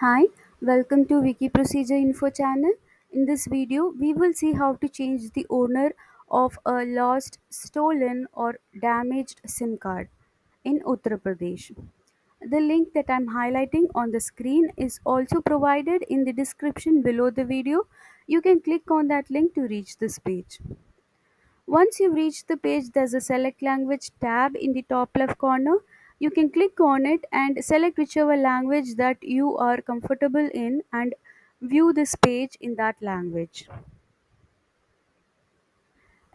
Hi, welcome to Wiki Procedure Info channel. In this video, we will see how to change the owner of a lost, stolen or damaged SIM card in Uttar Pradesh. The link that I'm highlighting on the screen is also provided in the description below the video. You can click on that link to reach this page. Once you reach the page, there's a select language tab in the top left corner. You can click on it and select whichever language that you are comfortable in and view this page in that language.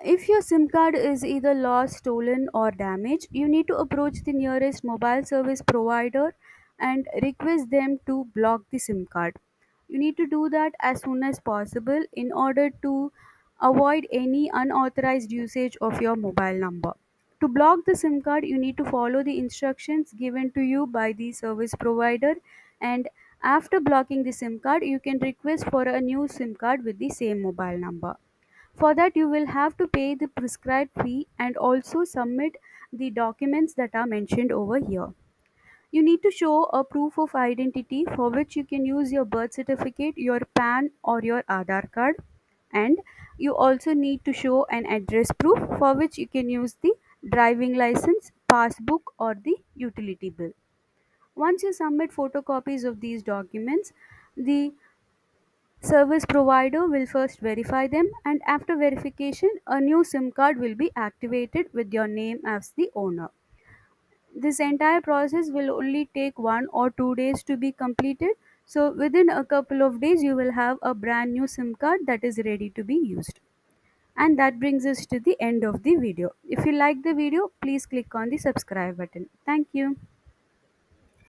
If your SIM card is either lost, stolen, or damaged, you need to approach the nearest mobile service provider and request them to block the SIM card. You need to do that as soon as possible in order to avoid any unauthorized usage of your mobile number. To block the SIM card, you need to follow the instructions given to you by the service provider and after blocking the SIM card, you can request for a new SIM card with the same mobile number. For that, you will have to pay the prescribed fee and also submit the documents that are mentioned over here. You need to show a proof of identity for which you can use your birth certificate, your PAN, or your Aadhaar card. And you also need to show an address proof for which you can use the driving license, passbook, or the utility bill. Once you submit photocopies of these documents, the Service provider will first verify them and after verification a new SIM card will be activated with your name as the owner. This entire process will only take one or two days to be completed. So within a couple of days you will have a brand new SIM card that is ready to be used. And that brings us to the end of the video. If you like the video, please click on the subscribe button. Thank you.